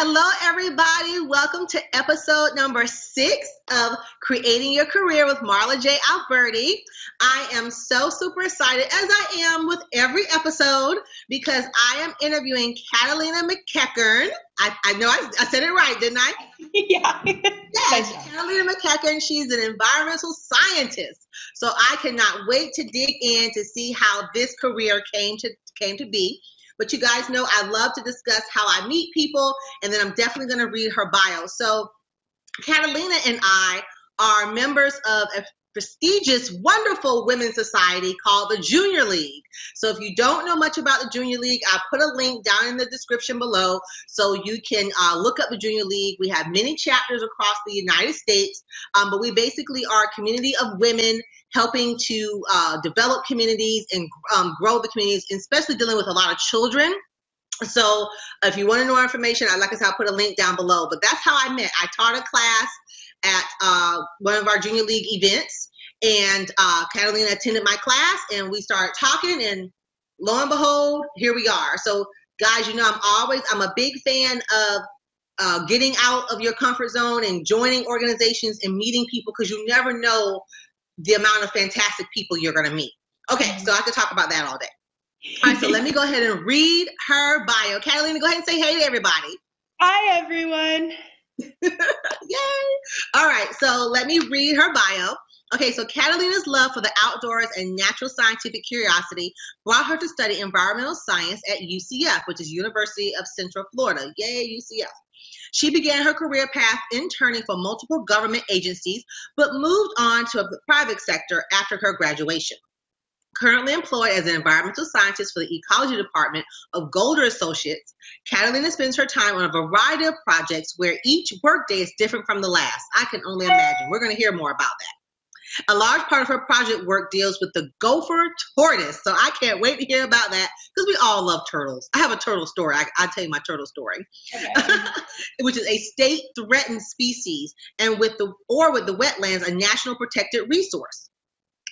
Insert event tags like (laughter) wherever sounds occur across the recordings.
hello, everybody. Welcome to episode number six of Creating Your Career with Marla J. Alberti. I am so super excited, as I am with every episode, because I am interviewing Catalina McEachern. I, I know I, I, said it right, didn't I? (laughs) yeah. Yes, Catalina McEachern. She's an environmental scientist. So I cannot wait to dig in to see how this career came to came to be. But you guys know I love to discuss how I meet people, and then I'm definitely going to read her bio. So, Catalina and I are members of a prestigious, wonderful women's society called the Junior League. So if you don't know much about the Junior League, I put a link down in the description below so you can uh, look up the Junior League. We have many chapters across the United States, um, but we basically are a community of women helping to uh, develop communities and um, grow the communities, especially dealing with a lot of children. So if you want to know more information, I like I said, I'll put a link down below. But that's how I met. I taught a class at uh, one of our junior league events, and uh, Catalina attended my class, and we started talking, and lo and behold, here we are. So guys, you know, I'm always I'm a big fan of uh, getting out of your comfort zone and joining organizations and meeting people because you never know the amount of fantastic people you're going to meet. Okay, so I could talk about that all day. All right, so let me go ahead and read her bio. Catalina, go ahead and say hey to everybody. Hi, everyone. (laughs) Yay. All right, so let me read her bio. Okay, so Catalina's love for the outdoors and natural scientific curiosity brought her to study environmental science at UCF, which is University of Central Florida. Yay, UCF. She began her career path interning for multiple government agencies, but moved on to the private sector after her graduation. Currently employed as an environmental scientist for the ecology department of Golder Associates, Catalina spends her time on a variety of projects where each workday is different from the last. I can only imagine. We're going to hear more about that. A large part of her project work deals with the gopher tortoise. So I can't wait to hear about that because we all love turtles. I have a turtle story. I, will tell you my turtle story, okay. (laughs) which is a state threatened species, and with the or with the wetlands, a national protected resource.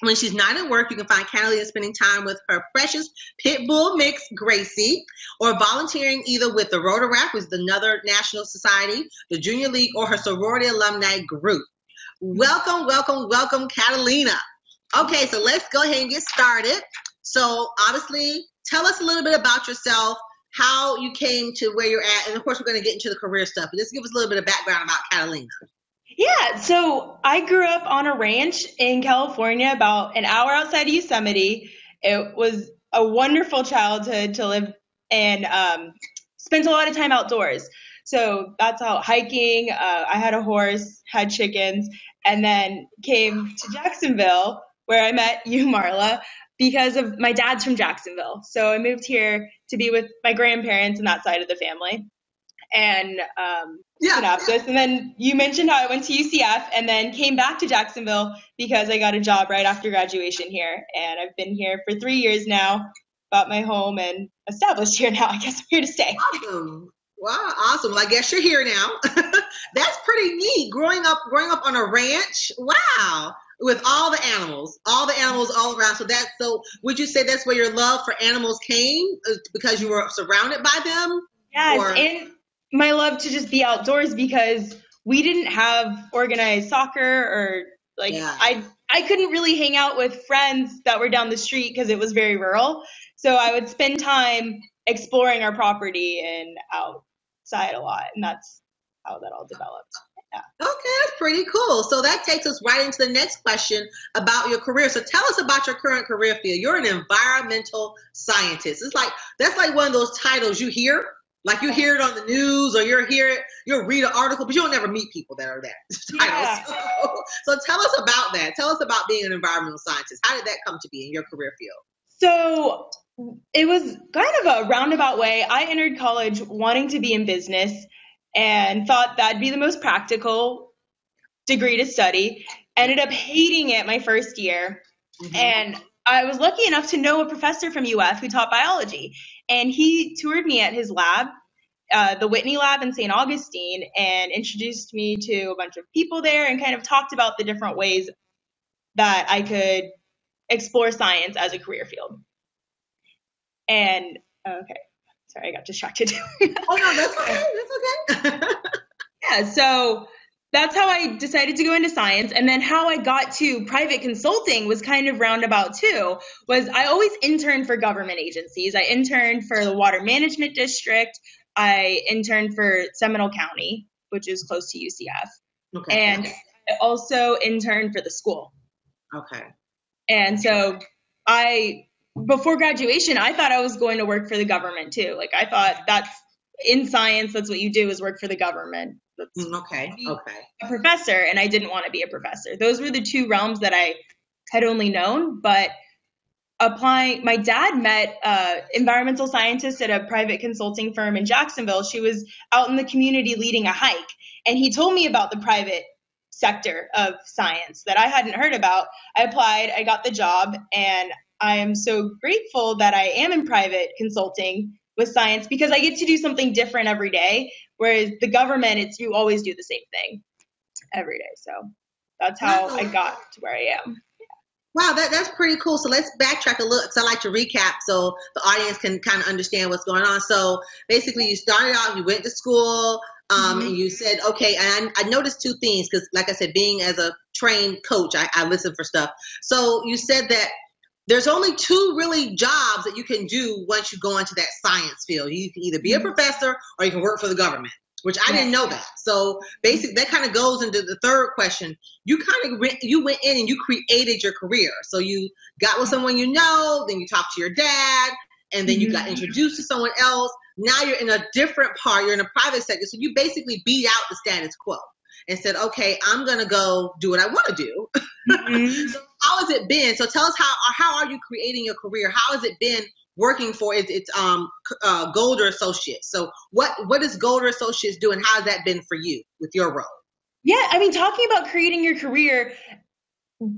When she's not at work, you can find Catalina spending time with her precious pit bull mix, Gracie, or volunteering either with the Rotaract, which is another national society, the Junior League, or her sorority alumni group. Welcome, welcome, welcome, Catalina. Okay, so let's go ahead and get started. So, obviously, tell us a little bit about yourself, how you came to where you're at, and of course, we're going to get into the career stuff. But just give us a little bit of background about Catalina. Yeah, so I grew up on a ranch in California, about an hour outside of Yosemite. It was a wonderful childhood to live and um, spent a lot of time outdoors. So that's how hiking. Uh, I had a horse, had chickens, and then came to Jacksonville where I met you, Marla, because of my dad's from Jacksonville. So I moved here to be with my grandparents and that side of the family. And um, yeah. synopsis. And then you mentioned how I went to UCF and then came back to Jacksonville because I got a job right after graduation here. And I've been here for three years now, bought my home and established here now. I guess I'm here to stay. Awesome. Wow, awesome. Well, I guess you're here now. (laughs) That's pretty neat. Growing up, growing up on a ranch. Wow, with all the animals, all the animals all around. So that's so. Would you say that's where your love for animals came uh, because you were surrounded by them? Yes, or? and my love to just be outdoors because we didn't have organized soccer or like yeah. I I couldn't really hang out with friends that were down the street because it was very rural. So I would spend time exploring our property and outside a lot, and that's how that all developed. Yeah. Okay, that's pretty cool. So that takes us right into the next question about your career. So tell us about your current career field. You're an environmental scientist. It's like that's like one of those titles you hear, like you hear it on the news or you're hear it, you'll read an article, but you'll never meet people that are that (laughs) Yeah. So, (laughs) so tell us about that. Tell us about being an environmental scientist. How did that come to be in your career field? So it was kind of a roundabout way. I entered college wanting to be in business and thought that'd be the most practical degree to study. Ended up hating it my first year. Mm-hmm. And I was lucky enough to know a professor from UF who taught biology. And he toured me at his lab, uh, the Whitney Lab in St. Augustine, and introduced me to a bunch of people there and kind of talked about the different ways that I could explore science as a career field. And oh, okay, Sorry, I got distracted. (laughs) oh no, that's okay. That's okay. (laughs) yeah, so that's how I decided to go into science. And then how I got to private consulting was kind of roundabout too. Was I always interned for government agencies. I interned for the Water Management District. I interned for Seminole County, which is close to UCF. Okay. And I also interned for the school. Okay. And so I before graduation, I thought I was going to work for the government too. Like I thought that's in science, that's what you do is work for the government. That's mm, okay. Okay. A professor, and I didn't want to be a professor. Those were the two realms that I had only known, but applying my dad met uh, environmental scientist at a private consulting firm in jacksonville she was out in the community leading a hike and he told me about the private sector of science that i hadn't heard about i applied i got the job and I am so grateful that I am in private consulting with science because I get to do something different every day. Whereas the government, it's you always do the same thing every day. So that's how I got to where I am. Wow, that, that's pretty cool. So let's backtrack a little because I like to recap so the audience can kind of understand what's going on. So basically, you started out, you went to school, um, mm-hmm. and you said, okay, and I, I noticed two things because, like I said, being as a trained coach, I, I listen for stuff. So you said that there's only two really jobs that you can do once you go into that science field. You can either be a mm-hmm. professor or you can work for the government, which I didn't know that. So basically, that kind of goes into the third question. You kind of re- you went in and you created your career. So you got with someone you know, then you talked to your dad, and then you got mm-hmm. introduced to someone else. Now you're in a different part. You're in a private sector, so you basically beat out the status quo and said, okay, I'm going to go do what I want to do. Mm-hmm. (laughs) so how has it been? So tell us how, how are you creating your career? How has it been working for it's, it's um uh, Golder Associates. So what what does Golder Associates do and how has that been for you with your role? Yeah, I mean talking about creating your career,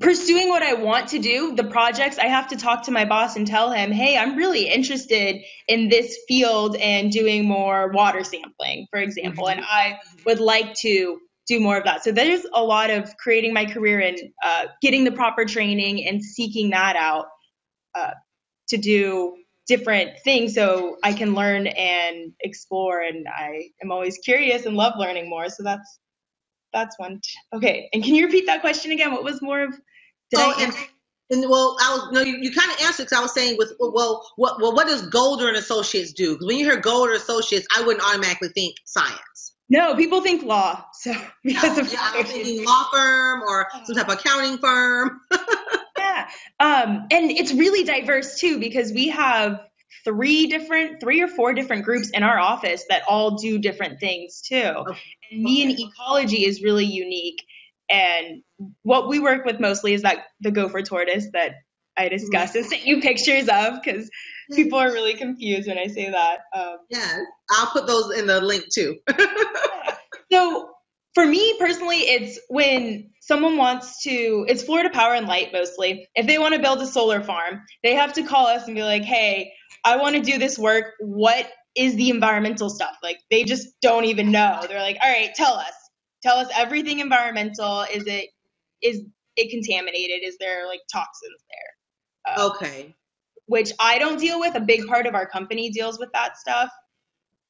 pursuing what I want to do, the projects, I have to talk to my boss and tell him, hey, I'm really interested in this field and doing more water sampling, for example, mm-hmm. and I would like to do more of that. So there's a lot of creating my career and uh, getting the proper training and seeking that out uh, to do different things so I can learn and explore. And I am always curious and love learning more. So that's that's one. Okay, and can you repeat that question again? What was more of? Did oh, I and, and well, I was no, you, you kind of answered because I was saying with well, what well, what does Golder and Associates do? Because when you hear Golder Associates, I wouldn't automatically think science. No, people think law. So (laughs) because yeah, of yeah, I'm thinking (laughs) law firm or some type of accounting firm. (laughs) yeah, um, and it's really diverse too because we have three different, three or four different groups in our office that all do different things too. Okay. And me and ecology is really unique. And what we work with mostly is that the gopher tortoise that I discussed and sent you pictures of because people are really confused when I say that. Um, yeah, I'll put those in the link too. (laughs) so for me personally, it's when someone wants to, it's Florida Power and Light mostly. If they want to build a solar farm, they have to call us and be like, hey, I want to do this work. What is the environmental stuff? Like they just don't even know. They're like, all right, tell us. Tell us everything environmental. Is it is it contaminated? Is there like toxins there? Okay which I don't deal with. A big part of our company deals with that stuff.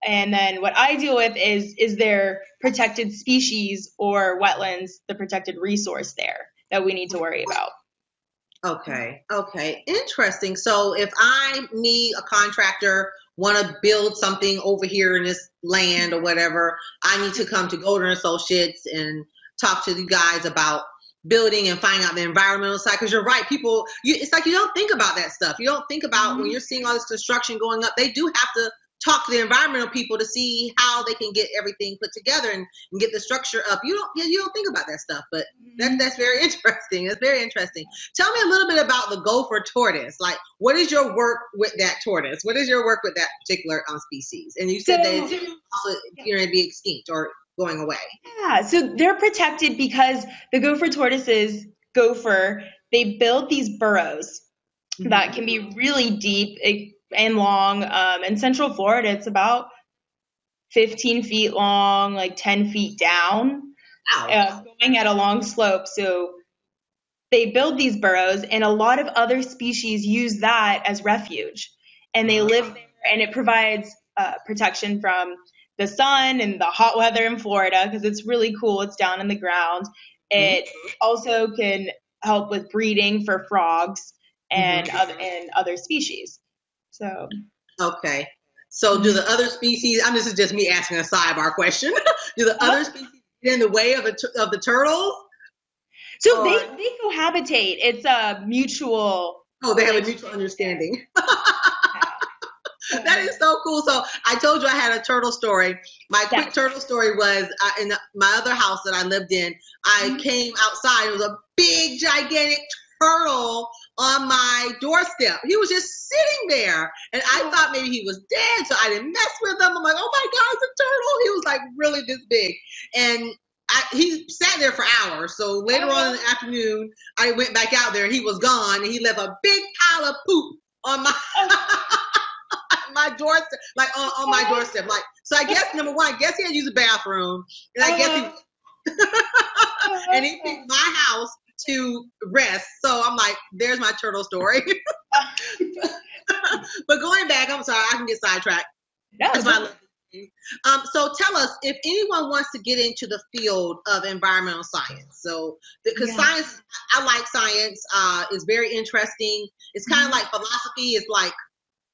And then what I deal with is is there protected species or wetlands, the protected resource there that we need to worry about. Okay. Okay. Interesting. So if I, me, a contractor, want to build something over here in this land or whatever, I need to come to Golder Associates and talk to you guys about building and finding out the environmental side because you're right people you, it's like you don't think about that stuff. You don't think about mm-hmm. when you're seeing all this construction going up they do have to talk to the environmental people to see how they can get everything put together and, and get the structure up. You don't yeah, you don't think about that stuff but mm-hmm. that, that's very (laughs) interesting. It's very interesting. Tell me a little bit about the gopher tortoise. Like what is your work with that tortoise? What is your work with that particular um, species? And you said so, that it's also going to be extinct or going away. Yeah, so they're protected because the gopher tortoises, gopher, they build these burrows mm-hmm. that can be really deep and long. Um, in Central Florida, it's about 15 feet long, like 10 feet down, uh, going at a long slope. So they build these burrows, and a lot of other species use that as refuge. And they live there, and it provides uh, protection from the sun and the hot weather in Florida because it's really cool. It's down in the ground. It mm-hmm. also can help with breeding for frogs and mm-hmm. other and other species. So okay. So do the other species? I'm this is just me asking a sidebar question. (laughs) do the other species get in the way of the of the turtles? So or? they they cohabitate. It's a mutual. Oh, they have a mutual understanding. (laughs) (laughs) that is so cool. So I told you I had a turtle story. My quick turtle story was uh, in the, my other house that I lived in. I mm-hmm. came outside. It was a big, gigantic turtle on my doorstep. He was just sitting there, and I oh. thought maybe he was dead, so I didn't mess with him. I'm like, oh my god, it's a turtle. He was like really this big, and I, he sat there for hours. So later oh. on in the afternoon, I went back out there. He was gone, and he left a big pile of poop on my. Oh. (laughs) my doorstep, like on, on my doorstep. Like, so I guess number one, I guess he had to use the bathroom, and I guess he, uh-huh. (laughs) and he picked my house to rest. So I'm like, there's my turtle story. (laughs) but going back, I'm sorry, I can get sidetracked. No, um, so tell us if anyone wants to get into the field of environmental science. So because yeah. science, I like science. Uh, it's very interesting. It's kind of mm-hmm. like philosophy. It's like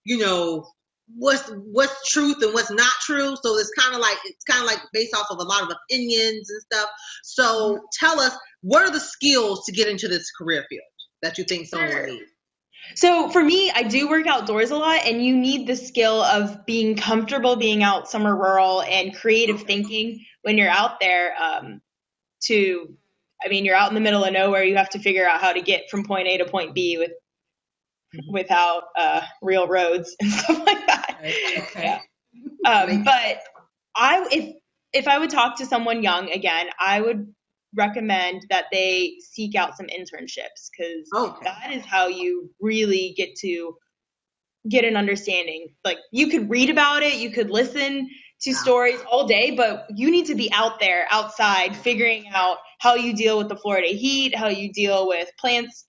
you know what's what's truth and what's not true. So it's kind of like it's kind of like based off of a lot of opinions and stuff. So mm-hmm. tell us what are the skills to get into this career field that you think someone sure. needs. So for me, I do work outdoors a lot, and you need the skill of being comfortable being out somewhere rural and creative thinking when you're out there. Um, to, I mean, you're out in the middle of nowhere. You have to figure out how to get from point A to point B with without uh, real roads and (laughs) stuff like that. Okay. Yeah. Um, but I, if if I would talk to someone young again, I would recommend that they seek out some internships because okay. that is how you really get to get an understanding. Like you could read about it, you could listen to wow. stories all day, but you need to be out there, outside, figuring out how you deal with the Florida heat, how you deal with plants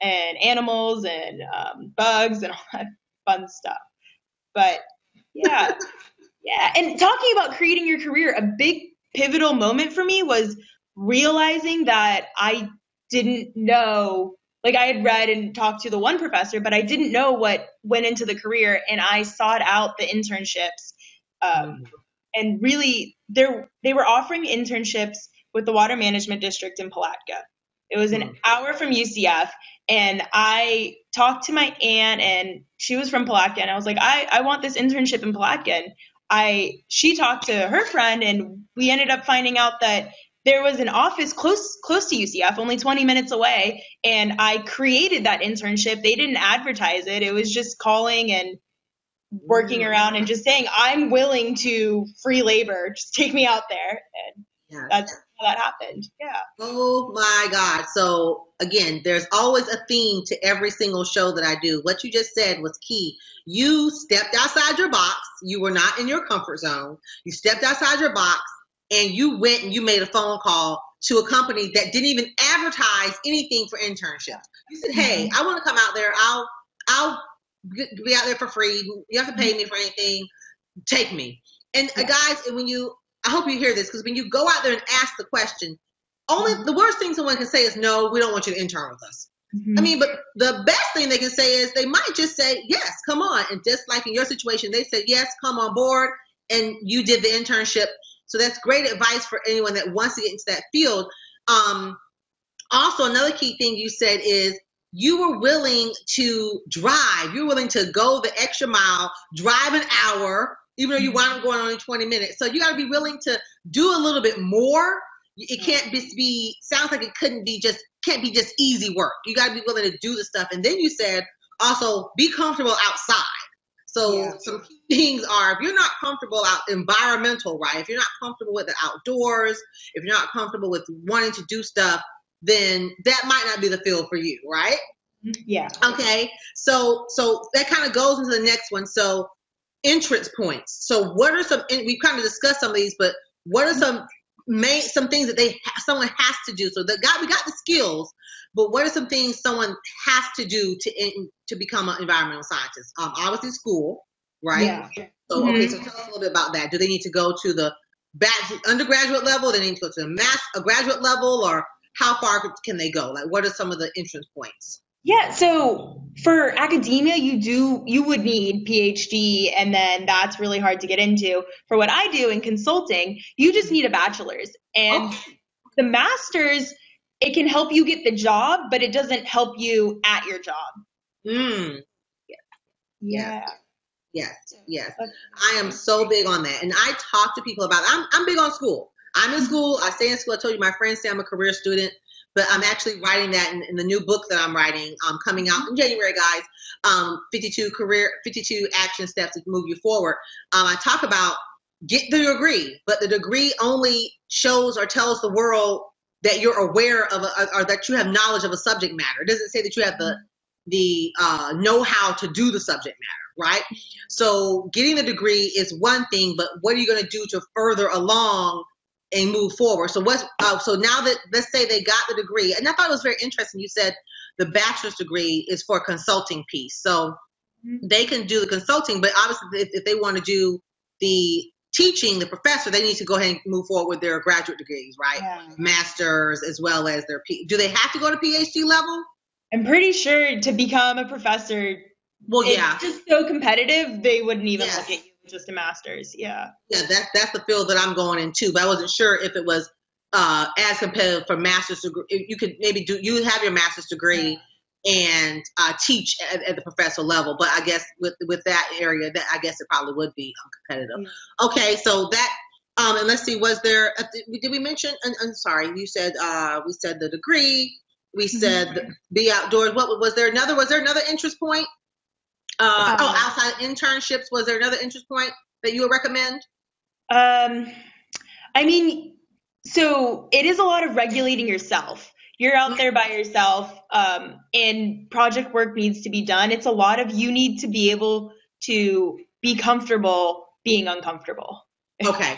and animals and um, bugs and (laughs) all that fun stuff. But yeah, (laughs) yeah. And talking about creating your career, a big pivotal moment for me was realizing that I didn't know. Like I had read and talked to the one professor, but I didn't know what went into the career, and I sought out the internships. Um, and really, there they were offering internships with the Water Management District in Palatka. It was an mm. hour from UCF, and I talked to my aunt, and she was from Palatka, and I was like, I, I want this internship in Palatka. And I she talked to her friend, and we ended up finding out that there was an office close close to UCF, only 20 minutes away, and I created that internship. They didn't advertise it; it was just calling and working mm. around and just saying, "I'm willing to free labor. Just take me out there." And yeah. that's how that happened. Yeah. Oh my God. So again, there's always a theme to every single show that I do. What you just said was key. You stepped outside your box. You were not in your comfort zone. You stepped outside your box and you went and you made a phone call to a company that didn't even advertise anything for internships. You said, "Hey, mm-hmm. I want to come out there. I'll I'll be out there for free. You have to pay me for anything. Take me." And uh, guys, when you I hope you hear this because when you go out there and ask the question, only mm-hmm. the worst thing someone can say is no, we don't want you to intern with us. Mm-hmm. I mean, but the best thing they can say is they might just say yes, come on. And just like in your situation, they said yes, come on board, and you did the internship. So that's great advice for anyone that wants to get into that field. Um, also, another key thing you said is you were willing to drive. You're willing to go the extra mile, drive an hour even though you wind up going only 20 minutes. So you got to be willing to do a little bit more. It mm. can't just be, sounds like it couldn't be just, can't be just easy work. You got to be willing to do the stuff. And then you said also be comfortable outside. So yeah. some key things are if you're not comfortable out environmental, right? If you're not comfortable with the outdoors, if you're not comfortable with wanting to do stuff, then that might not be the field for you, right? Yeah. Okay. So so that kind of goes into the next one. So entrance points. So what are some? we've kind of discussed some of these, but what are some main some things that they someone has to do? So the got we got the skills, but what are some things someone has to do to in, to become an environmental scientist? Um, obviously school. right? Yeah. So okay, Mhm. so tell us a little bit about that. Do they need to go to the back undergraduate level? They need to go to the mass a graduate level, or how far can they go? Like, what are some of the entrance points? Yeah, so for academia, you do you would need PhD, and then that's really hard to get into. For what I do in consulting, you just need a bachelor's, and Oh. the master's it can help you get the job, but it doesn't help you at your job. Mm, Yeah. yes, yes. I am so big on that, and I talk to people about. I'm I'm big on school. I'm in school. I stay in school. I told you my friends say I'm a career student, but I'm actually writing that in, in the new book that I'm writing, um, coming out in January, guys. Um, 52 career, 52 action steps to move you forward. Um, I talk about get the degree, but the degree only shows or tells the world that you're aware of a, or that you have knowledge of a subject matter. It doesn't say that you have the the uh, know how to do the subject matter, right? So getting the degree is one thing, but what are you going to do to further along and move forward? So what's uh, so now that let's say they got the degree, and I thought it was very interesting. You said the bachelor's degree is for a consulting piece, so Mhm. they can do the consulting, but obviously if, if they want to do the teaching, the professor, they need to go ahead and move forward with their graduate degrees, right? Yeah. Masters as well as their P. Do they have to go to PhD level? I'm pretty sure to become a professor, Well, it's yeah. just so competitive they wouldn't even Yes. look at just a master's. Yeah. yeah, that's that's the field that I'm going into. But I wasn't sure if it was uh, as competitive for master's degree. You could maybe do you have your master's degree and uh, teach at, at the professor level. But I guess with with that area, that I guess it probably would be competitive. Okay, so that. Um, and let's see, was there? Uh, did we mention? I'm sorry, you said uh, we said the degree. We said the, be outdoors. What was there another? Was there another interest point? Uh, oh, Um, outside internships. Was there another interest point that you would recommend? Um, I mean, so it is a lot of regulating yourself. You're out there by yourself, um, and project work needs to be done. It's a lot of you need to be able to be comfortable being uncomfortable. Okay.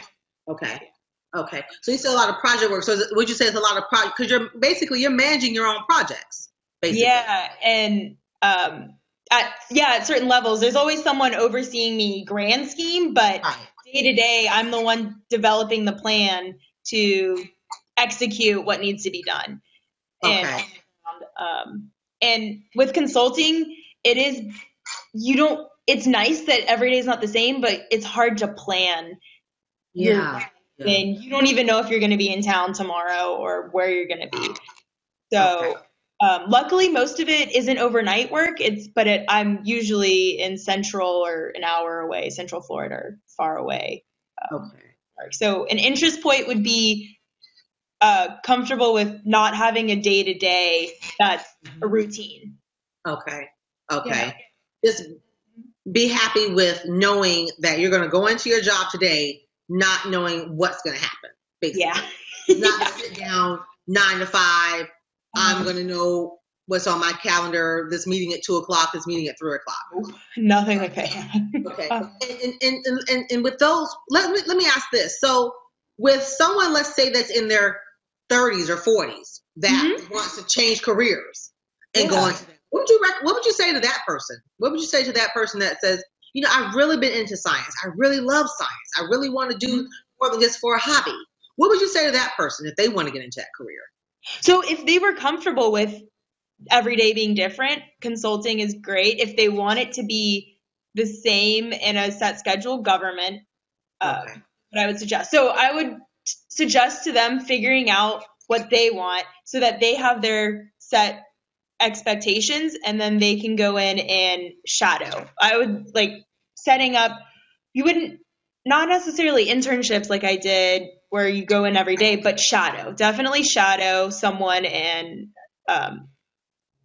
Okay. Okay. So you said a lot of project work. So is it- would you say it's a lot of project because you're basically you're managing your own projects. Basically. Yeah, and um, at yeah, at certain levels, there's always someone overseeing the grand scheme, but Right. day to day, I'm the one developing the plan to execute what needs to be done. And, Okay. um, and with consulting, it is you don't. It's nice that every day is not the same, but it's hard to plan. Yeah. And you don't even know if you're going to be in town tomorrow or where you're going to be. So. Okay. Um, luckily, most of it isn't overnight work. It's but it, I'm usually in Central or an hour away, Central Florida, or far away. Okay. So an interest point would be uh, comfortable with not having a day to day that's a routine. Okay. Okay. Just be happy with knowing that you're going to go into your job today, not knowing what's going to happen. Basically. Yeah. Not (laughs) to sit down nine to five. I'm Um, going to know what's on my calendar. This meeting at two o'clock. This meeting at three o'clock. Nothing like that. Okay. (laughs) Uh, And, and, and, and, with those, let me, let me ask this. So, with someone, let's say that's in their 30s or 40s that wants to change careers and go Mm-hmm. Into that, what would you rec- what would you say to that person? What would you say to that person that says, you know, I've really been into science. I really love science. I really want to do Mm-hmm. more than just for a hobby. What would you say to that person if they want to get into that career? So if they were comfortable with every day being different, consulting is great. If they want it to be the same in a set schedule, government, uh, Okay. what I would suggest. So I would suggest to them figuring out what they want so that they have their set expectations and then they can go in and shadow. I would like setting up, you wouldn't, not necessarily internships like I did where you go in every day, but shadow. Definitely shadow someone and um,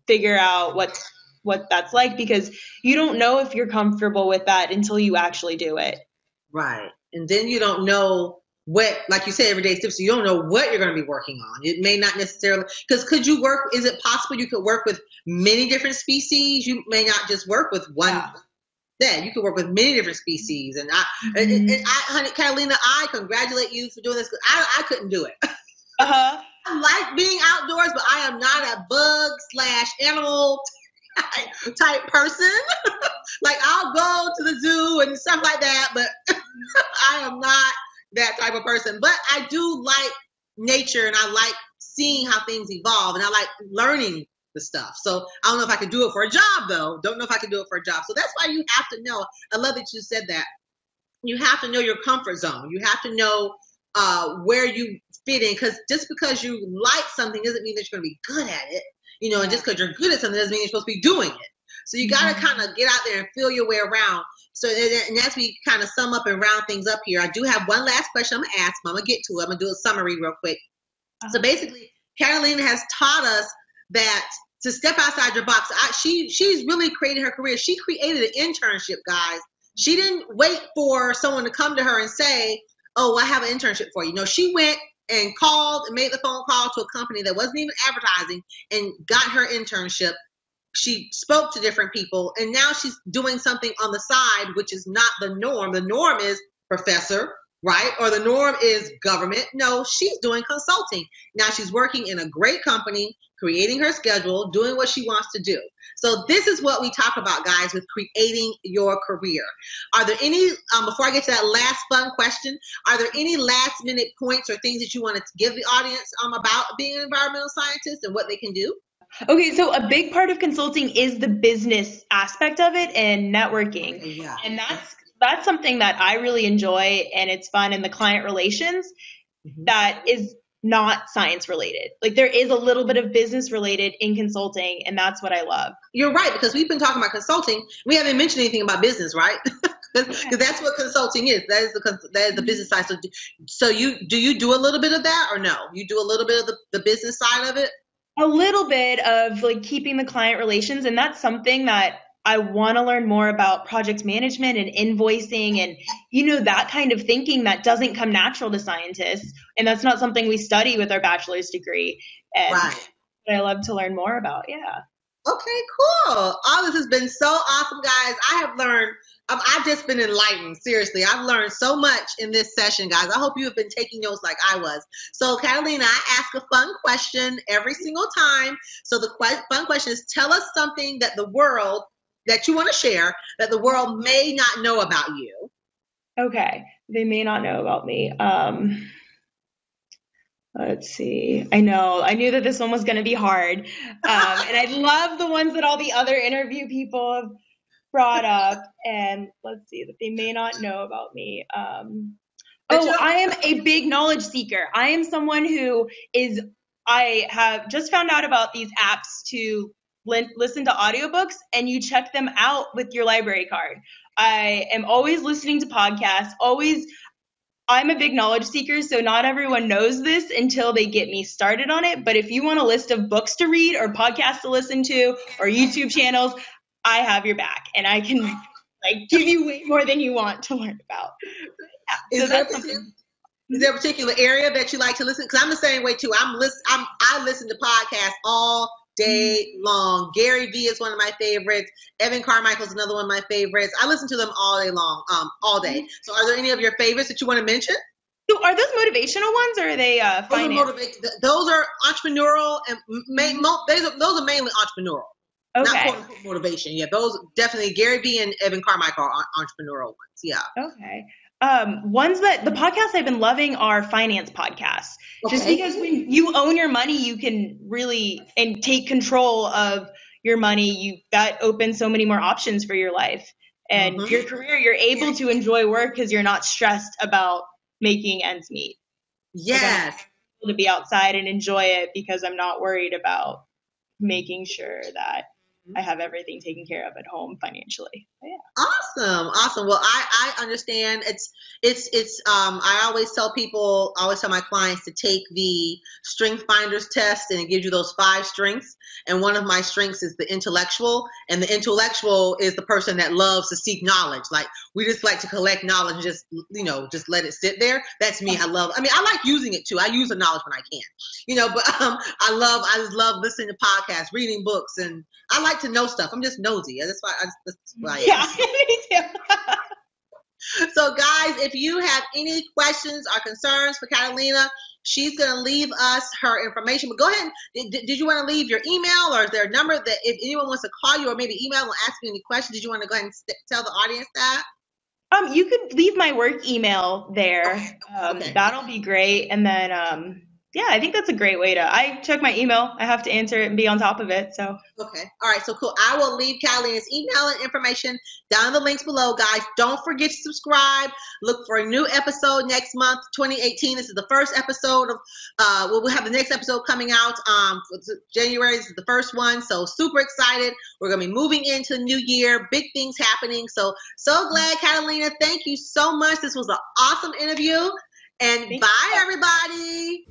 figure out what what that's like because you don't know if you're comfortable with that until you actually do it. Right. And then you don't know what, like you say, every day is different. So you don't know what you're going to be working on. It may not necessarily, because could you work, is it possible you could work with many different species? You may not just work with one. Yeah. Yeah, you could work with many different species. And I, and, and I, honey, Catalina, I congratulate you for doing this. I, I couldn't do it. (laughs) Uh huh. I like being outdoors, but I am not a bug slash animal (laughs) type person. (laughs) like I'll go to the zoo and stuff like that, but I am not that type of person. But I do like nature and I like seeing how things evolve and I like learning the stuff. So I don't know if I could do it for a job though. Don't know if I could do it for a job. So that's why you have to know. I love that you said that. You have to know your comfort zone. You have to know uh, where you fit in because just because you like something doesn't mean that you're going to be good at it. You know, and just because you're good at something doesn't mean you're supposed to be doing it. So you got to mm-hmm. kind of get out there and feel your way around. So and as we kind of sum up and round things up here, I do have one last question I'm gonna ask. I'm gonna get to it. I'm gonna do a summary real quick. Uh-huh. So basically, Carolina has taught us that to step outside your box. I, she she's really created her career. She created an internship, guys. She didn't wait for someone to come to her and say, "Oh, I have an internship for you." No, she went and called and made the phone call to a company that wasn't even advertising and got her internship. She spoke to different people and now she's doing something on the side, which is not the norm. The norm is professor, right? Or the norm is government. No, she's doing consulting. Now she's working in a great company, creating her schedule, doing what she wants to do. So this is what we talk about, guys, with creating your career. Are there any, um, before I get to that last fun question, are there any last minute points or things that you wanted to give the audience um, about being an environmental scientist and what they can do? Okay, so a big part of consulting is the business aspect of it and networking. Yeah. And that's that's something that I really enjoy and it's fun in the client relations mm-hmm. that is not science related. Like there is a little bit of business related in consulting, and that's what I love. You're right because we've been talking about consulting. We haven't mentioned anything about business, right? (laughs) Because that's what consulting is. That is the that is the business side. So, so you do you do a little bit of that or no? You do a little bit of the, the business side of it. A little bit of like keeping the client relations, and that's something that I want to learn more about project management and invoicing and you know that kind of thinking that doesn't come natural to scientists and that's not something we study with our bachelor's degree and right. I love to learn more about. Yeah. Okay, cool. All this has been so awesome, guys. I have learned um, I've just been enlightened. Seriously, I've learned so much in this session, guys. I hope you have been taking notes like I was. So, Catalina, I ask a fun question every single time. So, the fun question is tell us something that the world that you want to share that the world may not know about you. Okay, they may not know about me. Um, let's see. I know I knew that this one was going to be hard, um, and I (laughs) love the ones that all the other interview people have brought up. And let's see that they may not know about me. Um, oh, I am a big knowledge seeker. I am someone who is. I have just found out about these apps to listen to audiobooks and you check them out with your library card. I am always listening to podcasts, always I'm a big knowledge seeker, so not everyone knows this until they get me started on it. But if you want a list of books to read or podcasts to listen to or YouTube channels, I have your back and I can like give you way more than you want to learn about. Yeah, so that's something. Is there a particular area that you like to listen? Because I'm the same way too. I'm list. I'm I listen to podcasts all day long. Gary Vee is one of my favorites. Evan Carmichael is another one of my favorites. I listen to them all day long, um, all day. Mm-hmm. So, are there any of your favorites that you want to mention? So are those motivational ones, or are they uh, those, are those are entrepreneurial, and ma- mo- those, are, those are mainly entrepreneurial. Okay. Not motivation. Yeah, those definitely Gary Vee and Evan Carmichael are entrepreneurial ones. Yeah. Okay. Um, ones that the podcasts I've been loving are finance podcasts. Okay. Just because when you own your money, you can really and take control of your money. You that opens so many more options for your life and mm-hmm. your career. You're able to enjoy work because you're not stressed about making ends meet. Yes. So to be outside and enjoy it because I'm not worried about making sure that I have everything taken care of at home financially. yeah. Awesome, awesome. Well, I I understand. It's it's it's. Um, I always tell people, I always tell my clients to take the Strength Finders test, and it gives you those five strengths. And one of my strengths is the intellectual, and the intellectual is the person that loves to seek knowledge. Like we just like to collect knowledge and just you know just let it sit there. That's me. I love. I mean, I like using it too. I use the knowledge when I can, you know. But um, I love I just love listening to podcasts, reading books, and I like to know stuff. I'm just nosy. That's why I, that's why I am. Yeah. (laughs) So, guys, if you have any questions or concerns for Catalina, she's going to leave us her information. But go ahead. Did, did you want to leave your email or is there a number that if anyone wants to call you or maybe email and ask you any questions, did you want to go ahead and st- tell the audience that? Um, you could leave my work email there. Um, Okay. That'll be great. And then, um, yeah, I think that's a great way to. I check my email. I have to answer it and be on top of it. So Okay. All right. So cool. I will leave Catalina's email and information down in the links below, guys. Don't forget to subscribe. Look for a new episode next month, 2018. This is the first episode of. Uh, well, have the next episode coming out. Um, January. This is the first one. So super excited. We're gonna be moving into the new year. Big things happening. So so glad, Catalina. Thank you so much. This was an awesome interview. And Thank bye, you. everybody.